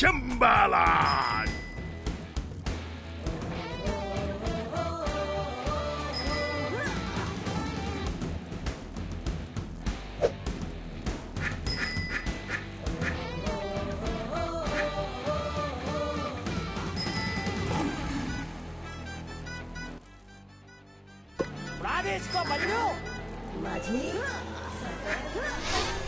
Shyambalan! Rabbits, come on, you! Imagine!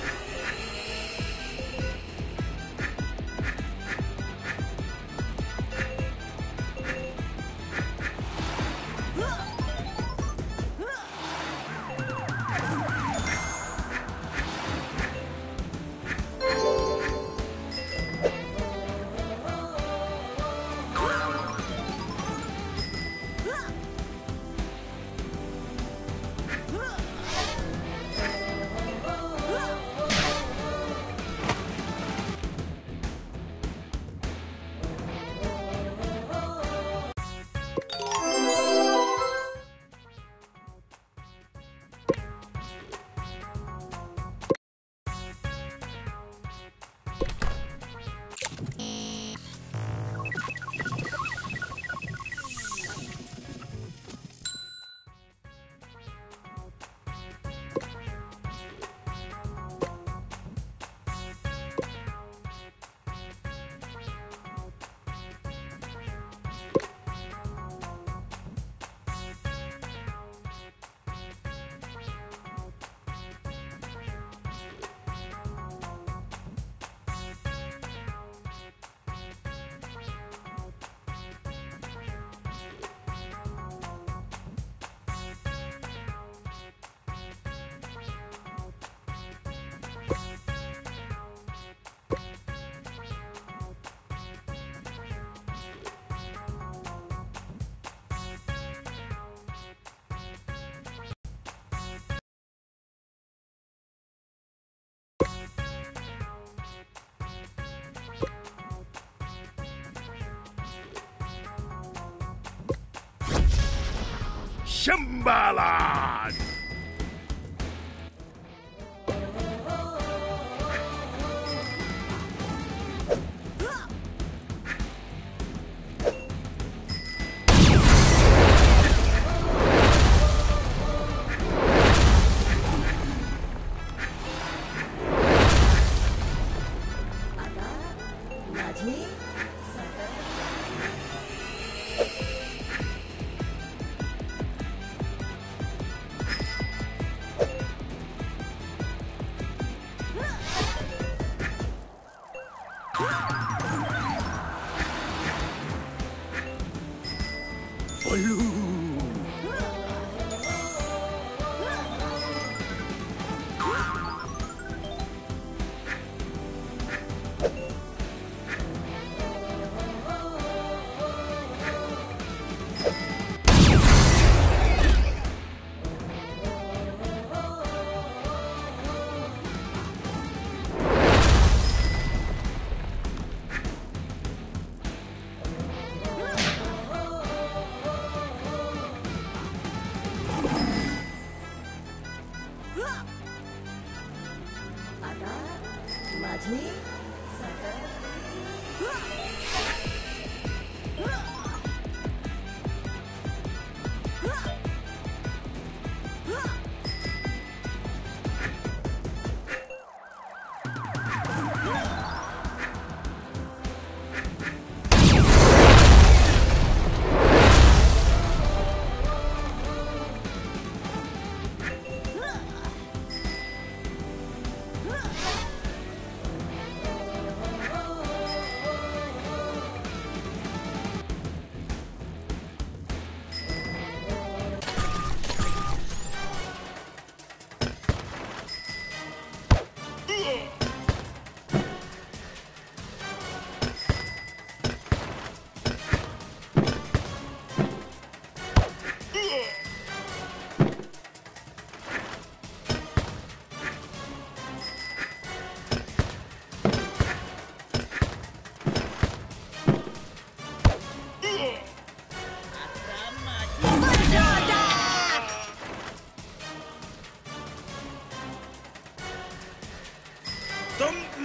Balan!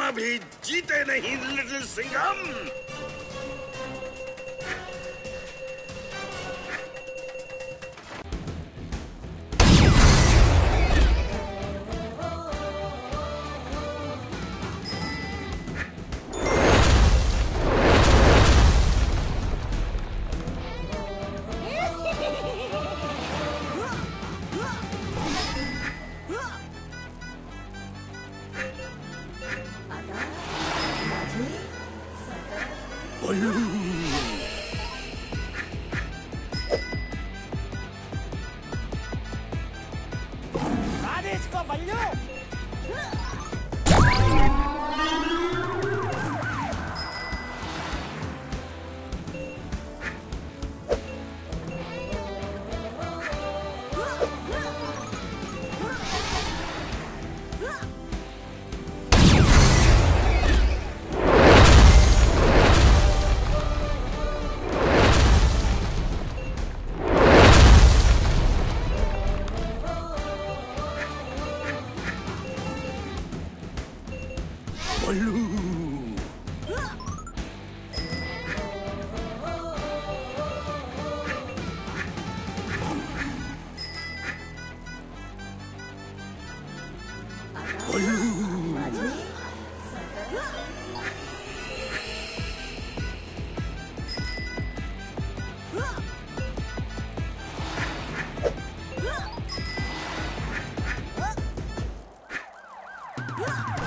अभी जीते नहीं little Singham. Ha!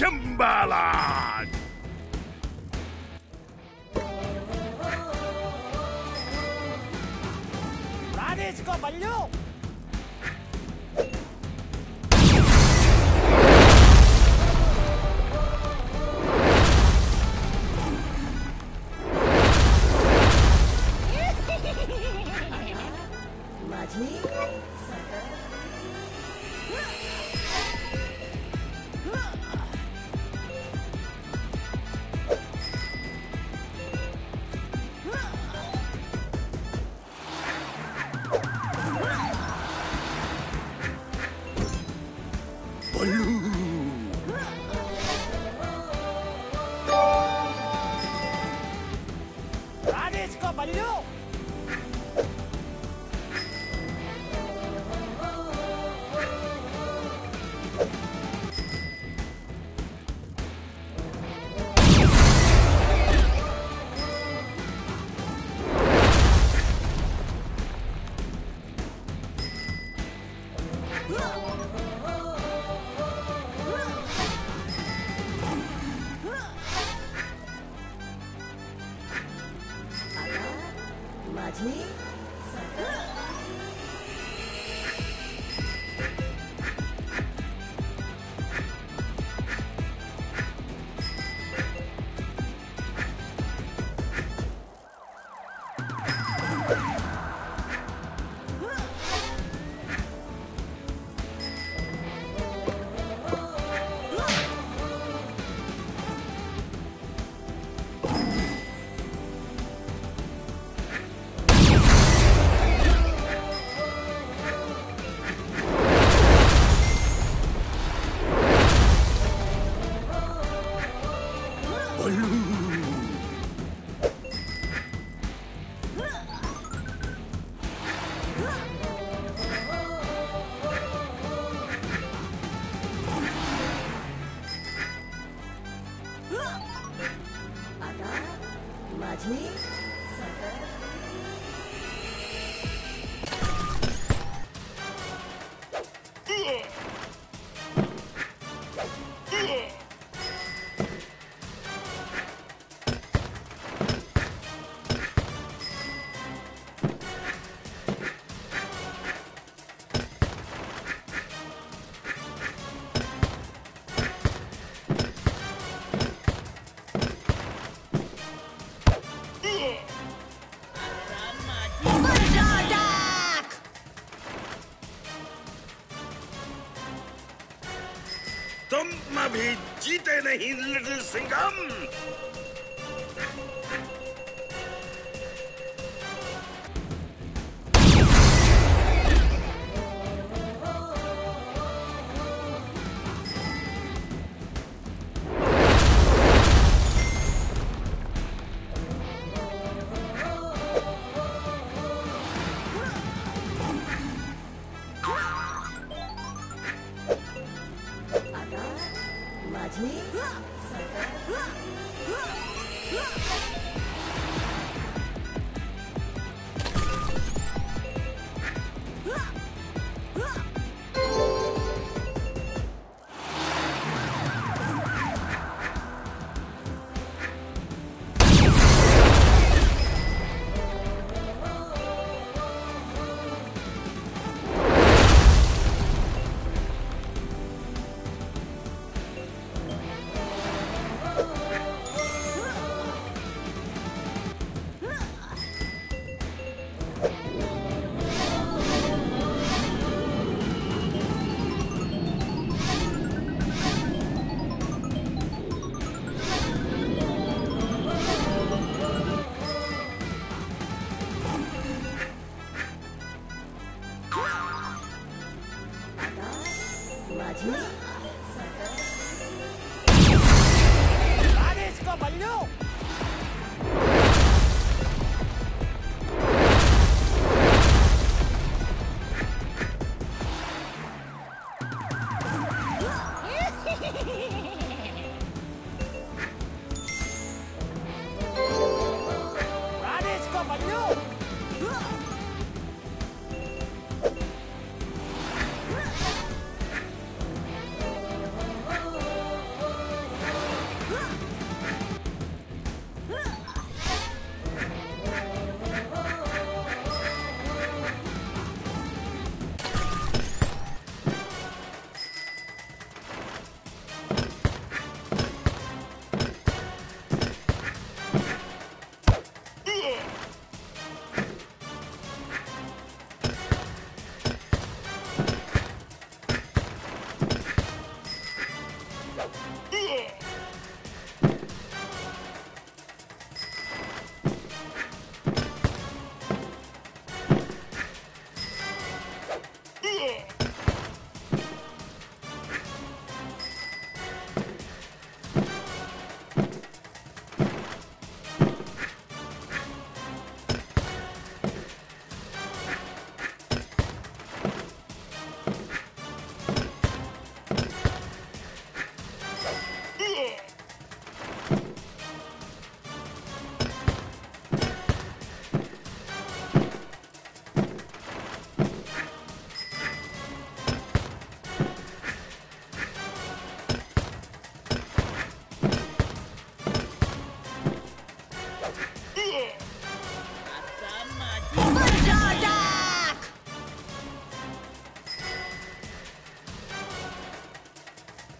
Timbaland! Radis, go, 뭐지? little Singham!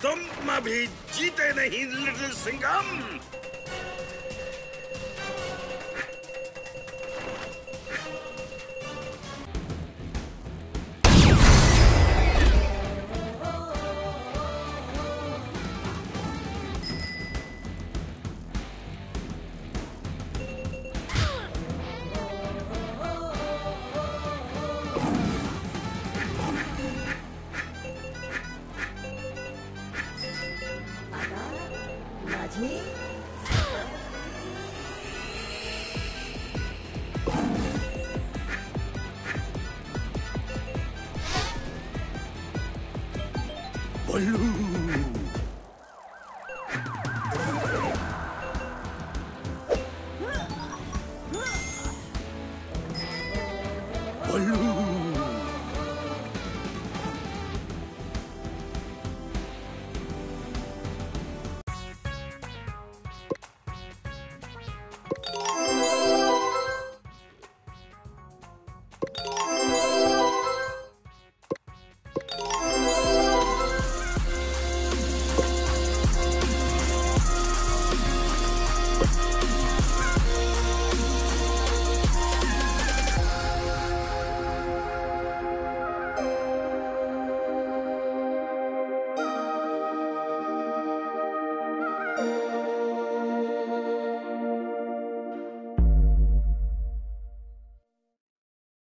तुम अभी जीते नहीं लिटिल सिंघम। like me.